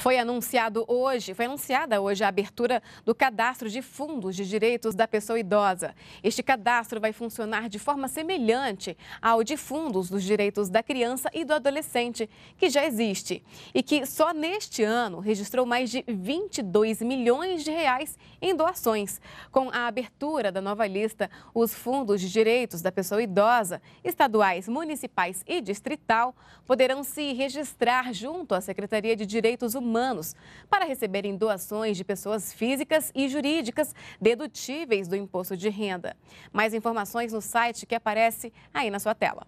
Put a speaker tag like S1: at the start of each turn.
S1: Foi anunciado hoje, foi anunciada hoje a abertura do cadastro de fundos de direitos da pessoa idosa. Este cadastro vai funcionar de forma semelhante ao de fundos dos direitos da criança e do adolescente, que já existe e que só neste ano registrou mais de 22 milhões de reais em doações. Com a abertura da nova lista, os fundos de direitos da pessoa idosa, estaduais, municipais e distrital, poderão se registrar junto à Secretaria de Direitos Humanos humanos para receberem doações de pessoas físicas e jurídicas dedutíveis do imposto de renda. Mais informações no site que aparece aí na sua tela.